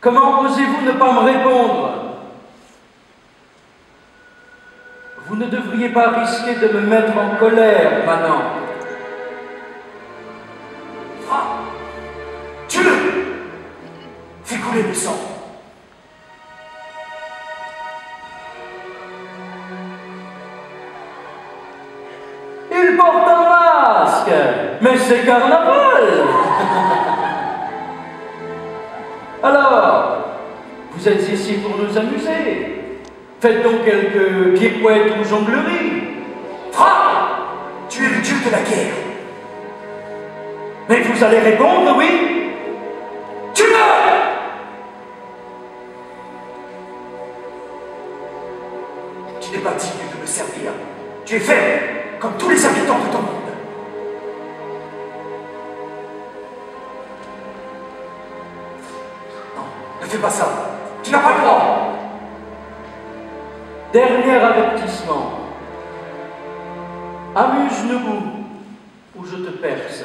Comment osez-vous ne pas me répondre? Vous ne devriez pas risquer de me mettre en colère, Manon. Frappe Tue-le! Fais couler le sang. Il porte Mais c'est carnaval Alors, vous êtes ici pour nous amuser. Faites donc quelques pirouettes ou jongleries. Frappe Tu es le dieu de la guerre Mais vous allez répondre, oui Tue-le Tu n'es pas digne de me servir. Tu es faible, comme tous les habitants de ton monde. Pas ça. Tu n'as pas le droit. Dernier avertissement. Amuse-nous ou je te perce.